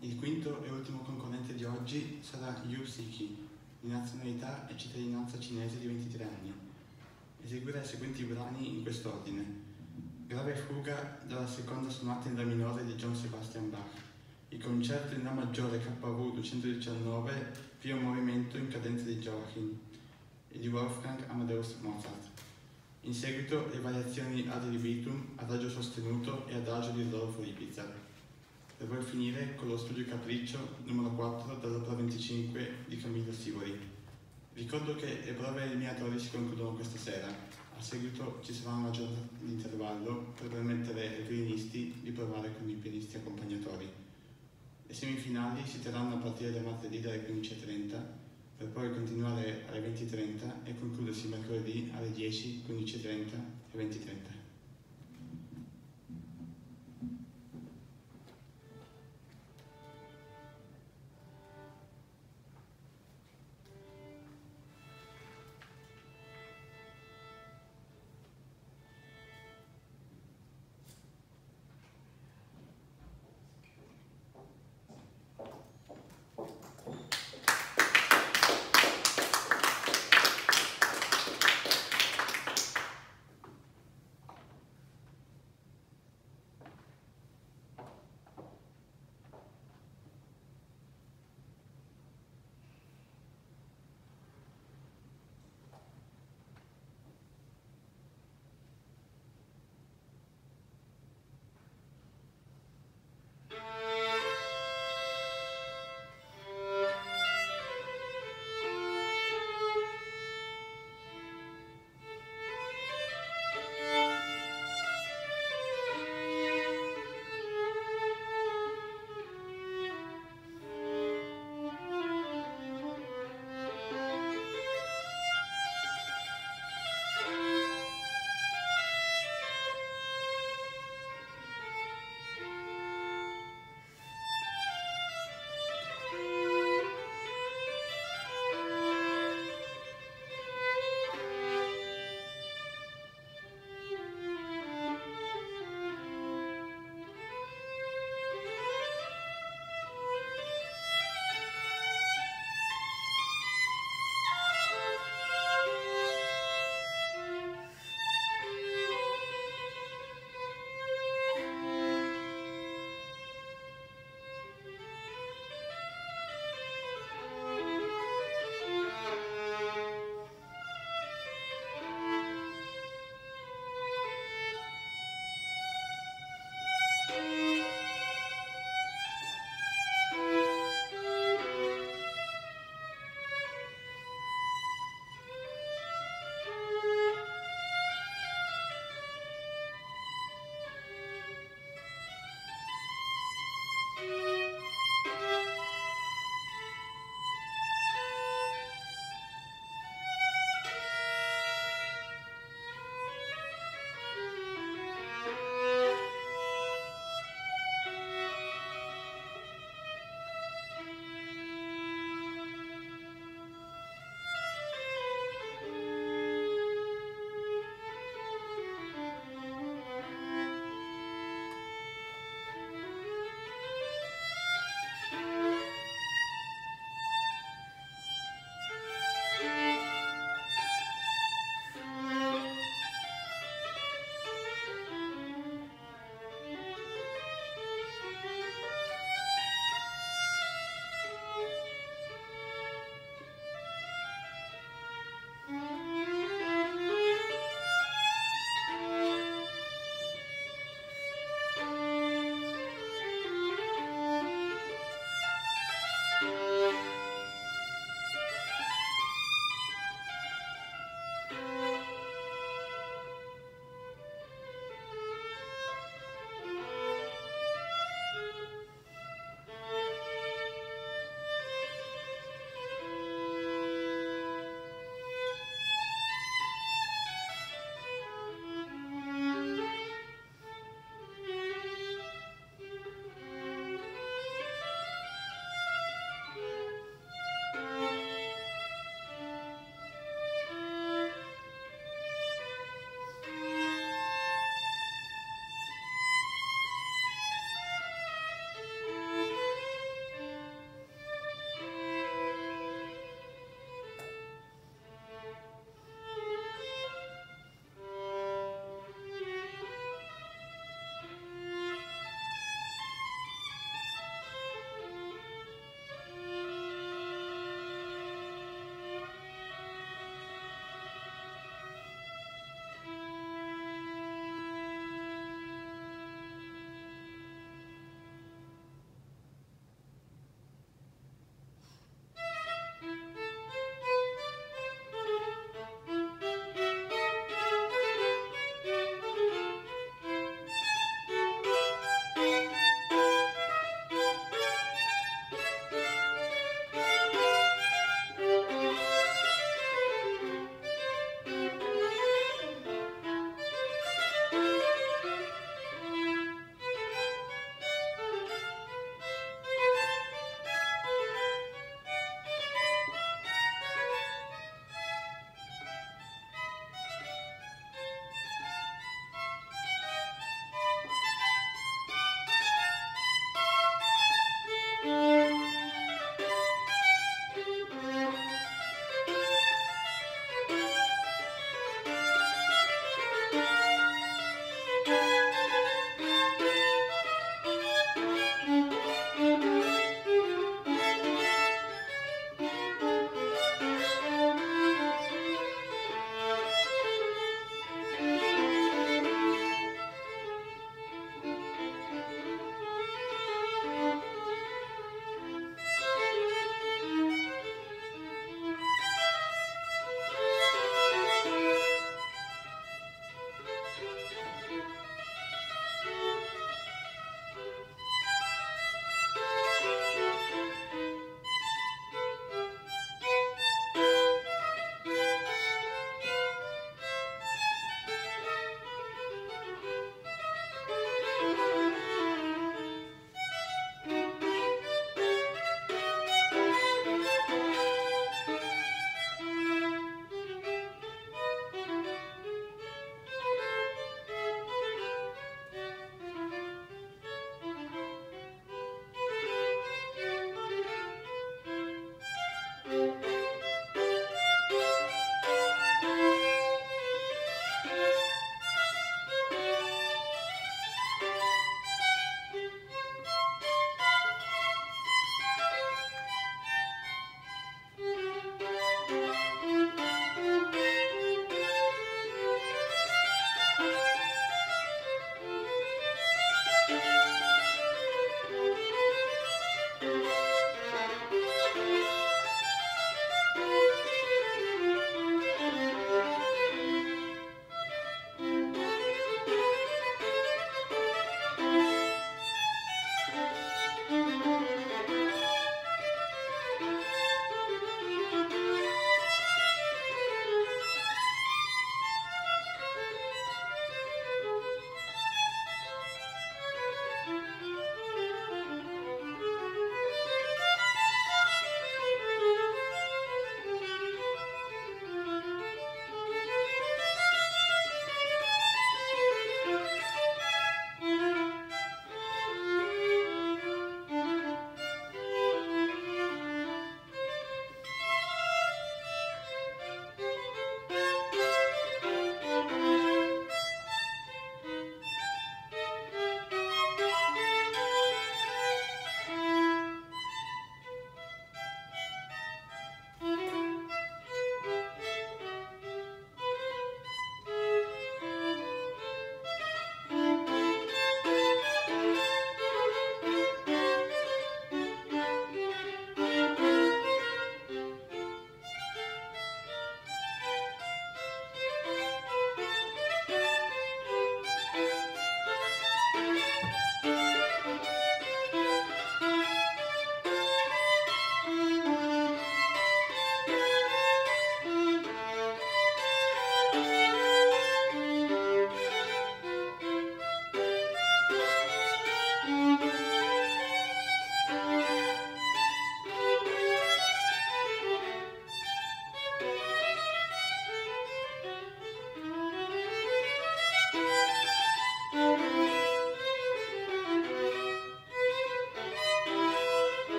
Il quinto e ultimo concorrente di oggi sarà Yu Siki, di nazionalità e cittadinanza cinese di 23 anni. Eseguirà i seguenti brani in quest'ordine. Grave fuga dalla seconda sonata in La minore di John Sebastian Bach. Il concerto in La maggiore KV 219, primo movimento in cadenza di Joachim e di Wolfgang Amadeus Mozart. In seguito le variazioni ad libitum, adagio sostenuto e adagio di Rodolfo Lipizza. Per poi finire con lo studio Capriccio numero 4 dall'opera 25 di Camillo Sivori. Ricordo che le prove eliminatorie si concludono questa sera. A seguito ci sarà una giornata di intervallo per permettere ai violinisti di provare con i pianisti accompagnatori. Le semifinali si terranno a partire da martedì dalle 15.30 per poi continuare alle 20.30 e concludersi mercoledì alle 10, 15.30 e 20.30.